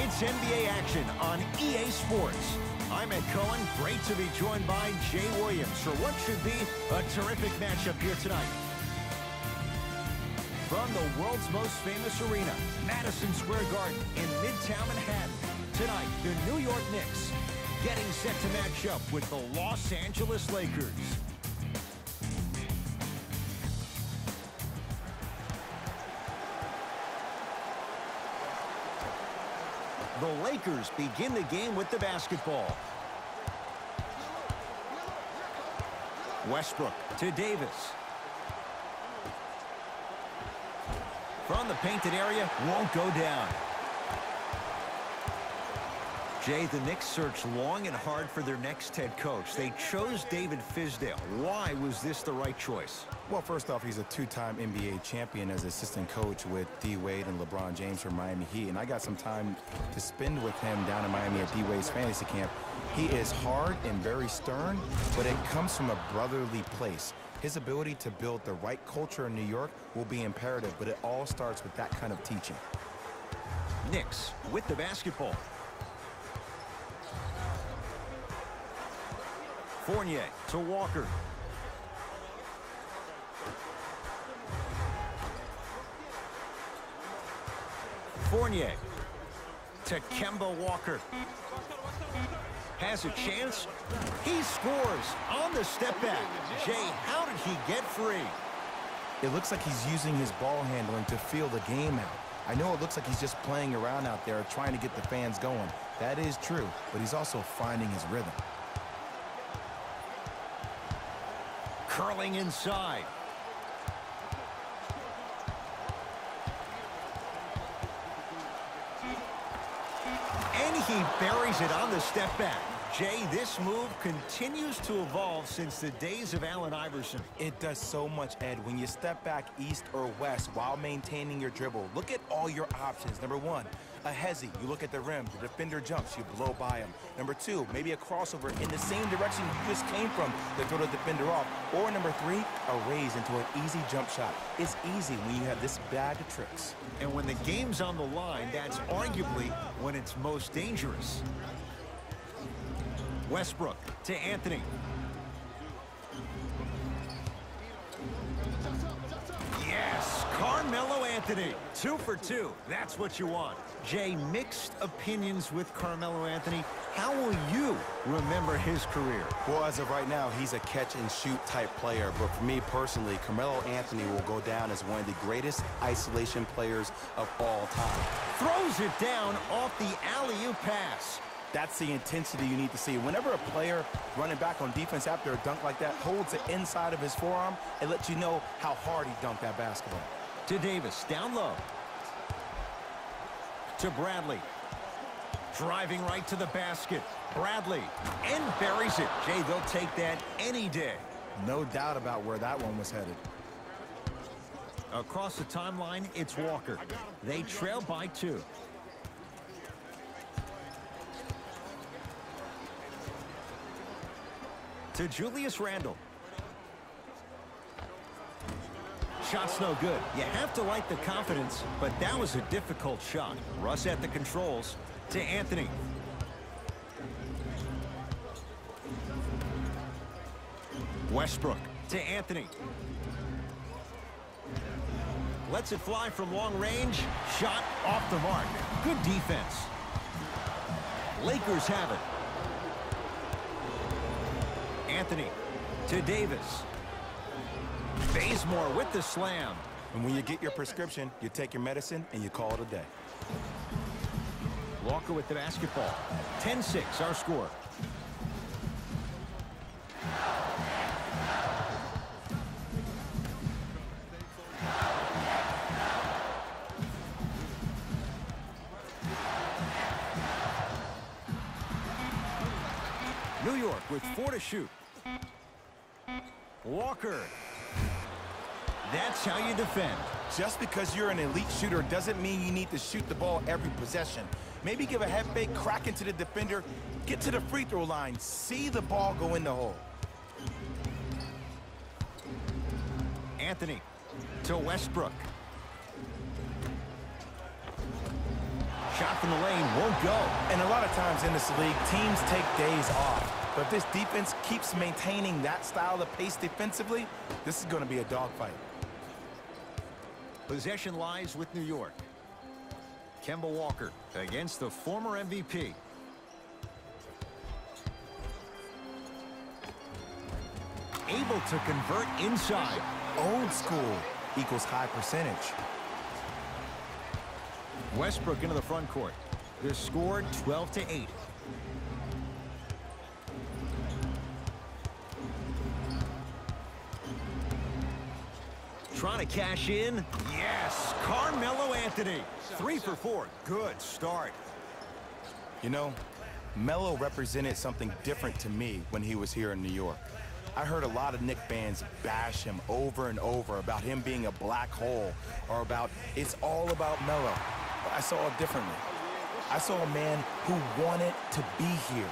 It's NBA action on EA Sports. I'm Ed Cohen. Great to be joined by Jay Williams for what should be a terrific matchup here tonight. From the world's most famous arena, Madison Square Garden in Midtown Manhattan. Tonight, the New York Knicks getting set to match up with the Los Angeles Lakers. The Lakers begin the game with the basketball. Westbrook to Davis. From the painted area, won't go down. Jay, the Knicks searched long and hard for their next head coach. They chose David Fizdale. Why was this the right choice? Well, first off, he's a two-time NBA champion as assistant coach with D-Wade and LeBron James from Miami Heat. And I got some time to spend with him down in Miami at D-Wade's fantasy camp. He is hard and very stern, but it comes from a brotherly place. His ability to build the right culture in New York will be imperative, but it all starts with that kind of teaching. Knicks with the basketball. Fournier to Walker. Fournier to Kemba Walker. Has a chance. He scores on the step back. Jay, how did he get free? It looks like he's using his ball handling to feel the game out. I know it looks like he's just playing around out there trying to get the fans going. That is true, but he's also finding his rhythm. Curling inside. He buries it on the step back. Jay, this move continues to evolve since the days of Allen Iverson. It does so much, Ed. When you step back east or west while maintaining your dribble, look at all your options. Number one, a hezzy. You look at the rim. The defender jumps. You blow by him. Number two, maybe a crossover in the same direction you just came from to throw the defender off. Or number three, a raise into an easy jump shot. It's easy when you have this bag of tricks. And when the game's on the line, that's arguably when it's most dangerous. Westbrook to Anthony. Yes, Carmelo Anthony. Two for two. That's what you want. Jay, mixed opinions with Carmelo Anthony. How will you remember his career? Well, as of right now, he's a catch-and-shoot type player. But for me personally, Carmelo Anthony will go down as one of the greatest isolation players of all time. Throws it down off the alley-oop pass. That's the intensity you need to see. Whenever a player running back on defense after a dunk like that holds the inside of his forearm, it lets you know how hard he dunked that basketball. To Davis, down low. To Bradley. Driving right to the basket. Bradley. And buries it. Jay, they'll take that any day. No doubt about where that one was headed. Across the timeline, it's Walker. They trail by two. to Julius Randle. Shot's no good. You have to like the confidence, but that was a difficult shot. Russ at the controls to Anthony. Westbrook to Anthony. Lets it fly from long range. Shot off the mark. Good defense. Lakers have it. Anthony to Davis. Bazemore with the slam. And when you get your prescription, you take your medicine and you call it a day. Walker with the basketball. 10-6 our score. New York with four to shoot. Walker. That's how you defend. Just because you're an elite shooter doesn't mean you need to shoot the ball every possession. Maybe give a head fake, crack into the defender, get to the free throw line, see the ball go in the hole. Anthony to Westbrook. Shot from the lane won't go. And a lot of times in this league, teams take days off. But if this defense keeps maintaining that style of pace defensively, this is going to be a dogfight. Possession lies with New York. Kemba Walker against the former MVP. Able to convert inside. Old school equals high percentage. Westbrook into the front court. The score 12 to 8. Trying to cash in. Carmelo Anthony. Three for four. Good start. You know, Melo represented something different to me when he was here in New York. I heard a lot of Knick fans bash him over and over about him being a black hole or about it's all about Melo. But I saw it differently. I saw a man who wanted to be here.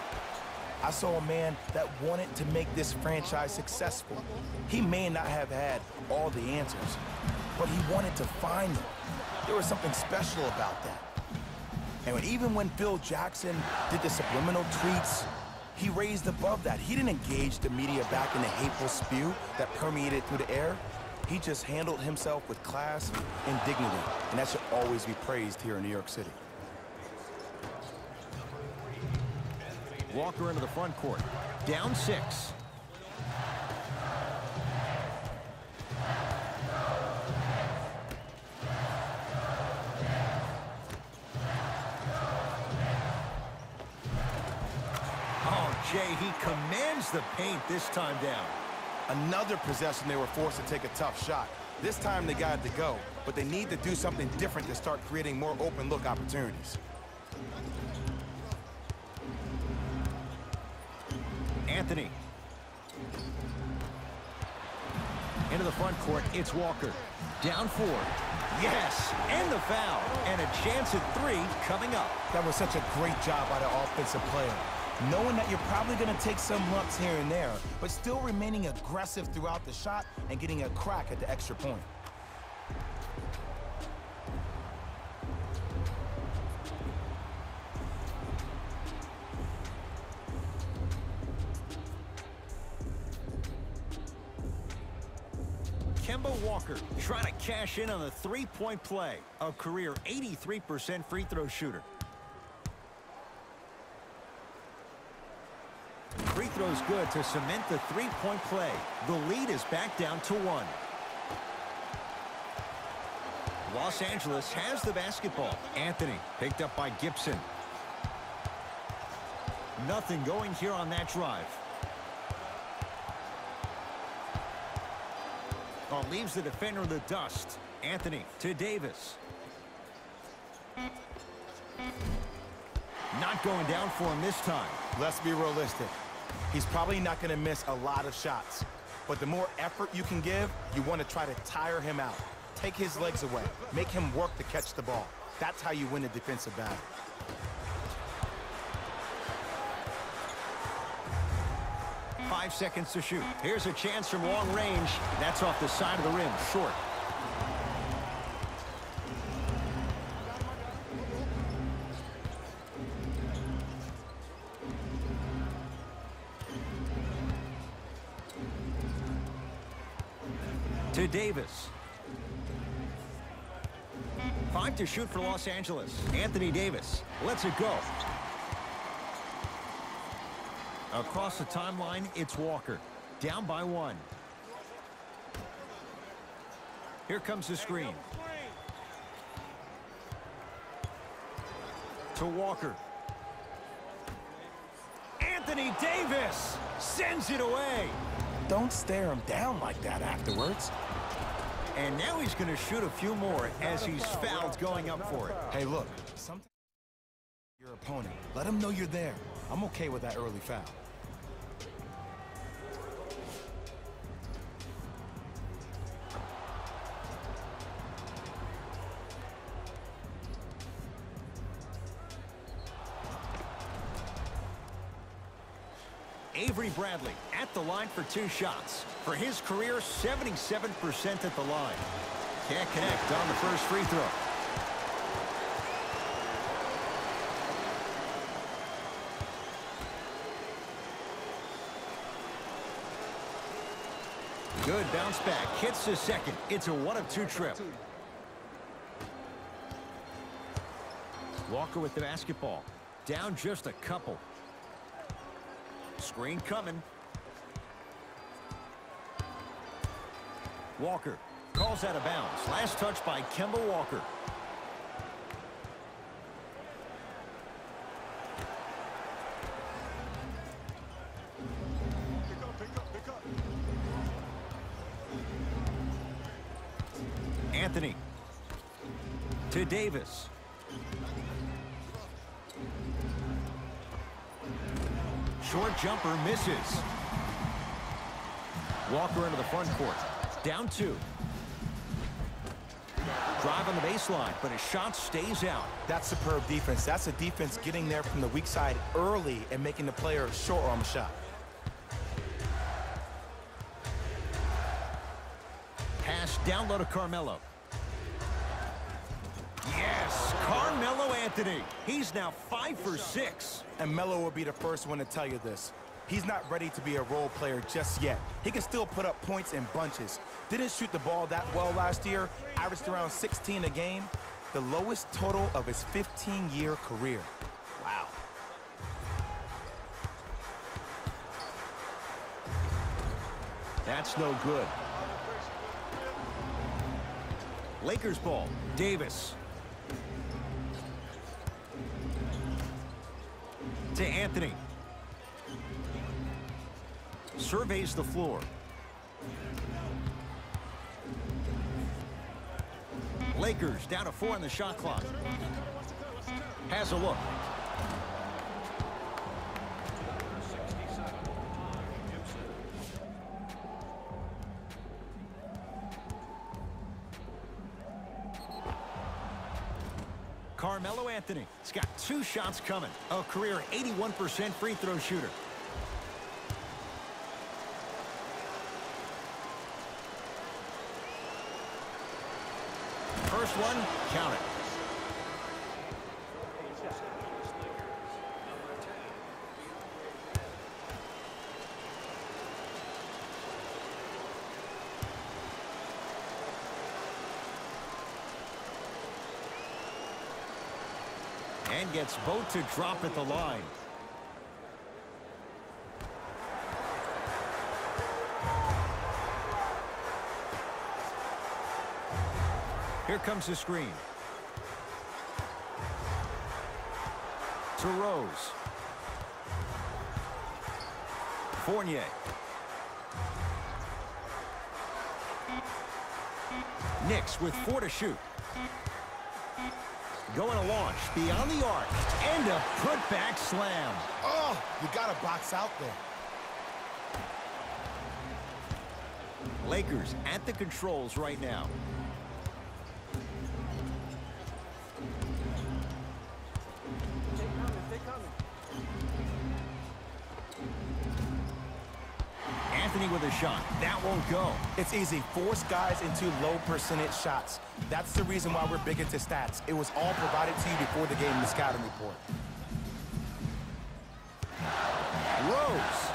I saw a man that wanted to make this franchise successful. He may not have had all the answers, but he wanted to find them. There was something special about that. And even when Phil Jackson did the subliminal tweets, he raised above that. He didn't engage the media back in the hateful spew that permeated through the air. He just handled himself with class and dignity, and that should always be praised here in New York City. Walker into the front court. Down six. Oh, Jay, he commands the paint this time down. Another possession they were forced to take a tough shot. This time they got it to go, but they need to do something different to start creating more open look opportunities. Anthony. Into the front court, it's Walker. Down four. Yes, and the foul. And a chance at three coming up. That was such a great job by the offensive player. Knowing that you're probably going to take some lumps here and there, but still remaining aggressive throughout the shot and getting a crack at the extra point. Kemba Walker trying to cash in on the three-point play. A career 83% free throw shooter. Free throw's good to cement the three-point play. The lead is back down to one. Los Angeles has the basketball. Anthony picked up by Gibson. Nothing going here on that drive. Oh, leaves the defender in the dust. Anthony to Davis. Not going down for him this time. Let's be realistic. He's probably not going to miss a lot of shots. But the more effort you can give, you want to try to tire him out. Take his legs away. Make him work to catch the ball. That's how you win a defensive battle. Five seconds to shoot. Here's a chance from long range. That's off the side of the rim. Short. To Davis. Five to shoot for Los Angeles. Anthony Davis lets it go. Across the timeline, it's Walker. Down by one. Here comes the screen. To Walker. Anthony Davis sends it away. Don't stare him down like that afterwards. And now he's going to shoot a few more as he's fouled going up for it. Hey, look, your opponent. Let him know you're there. I'm okay with that early foul. Avery Bradley at the line for two shots. For his career, 77% at the line. Can't connect on the first free throw. Good bounce back. Hits the second. It's a one of two trip. Walker with the basketball. Down just a couple. Screen coming. Walker calls out of bounds. Last touch by Kemba Walker. Anthony. To Davis. Short jumper misses. Walker into the front court. Down two. Drive on the baseline, but his shot stays out. That's superb defense. That's a defense getting there from the weak side early and making the player short arm shot. Pass down low to Carmelo. Yes, Carmelo Anthony. He's now five for six. And Melo will be the first one to tell you this. He's not ready to be a role player just yet. He can still put up points in bunches. Didn't shoot the ball that well last year, averaged around 16 a game, the lowest total of his 15-year career. Wow. That's no good. Lakers ball. Davis. To Anthony. Surveys the floor. Lakers down to four on the shot clock. Has a look. Anthony. He's got two shots coming. A career 81% free throw shooter. First one, count it. Gets both to drop at the line. Here comes the screen. To Rose. Fournier. Knicks with four to shoot. Going to launch beyond the arc. And a put-back slam. Oh, you got to box out there. Lakers at the controls right now. Anthony with a shot. That won't go. It's easy. Force guys into low percentage shots. That's the reason why we're big into stats. It was all provided to you before the game in the scouting report. Rose.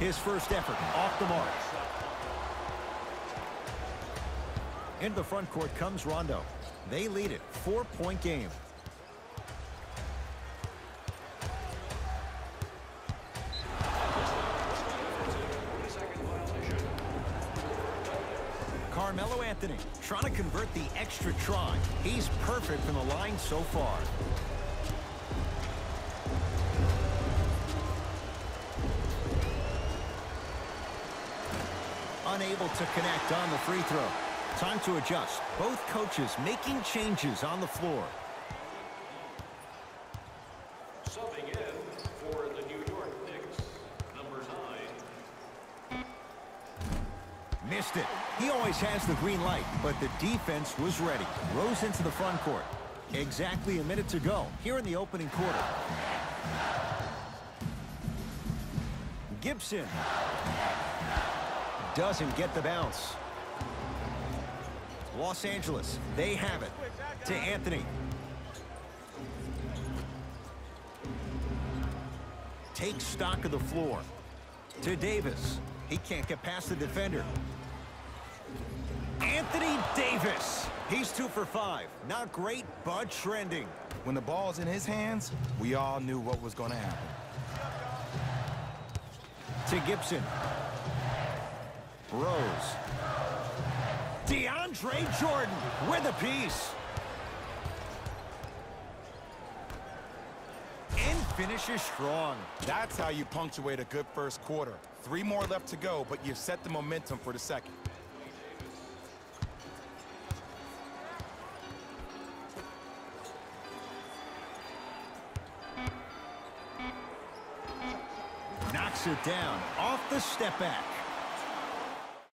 His first effort off the mark. Into the front court comes Rondo. They lead it. Four-point game. Extra try. He's perfect from the line so far. Unable to connect on the free throw. Time to adjust. Both coaches making changes on the floor. Subbing in for the New York Knicks, number nine, Missed it. He always has the green light, but the defense was ready. Rose into the front court. Exactly a minute to go here in the opening quarter. Gibson doesn't get the bounce. Los Angeles, they have it. To Anthony. Takes stock of the floor. To Davis. He can't get past the defender. Anthony Davis. He's two for five. Not great, but trending. When the ball's in his hands, we all knew what was going to happen. To Gibson. Rose. DeAndre Jordan with a piece. And finishes strong. That's how you punctuate a good first quarter. Three more left to go, but you've set the momentum for the second. Down off the step back.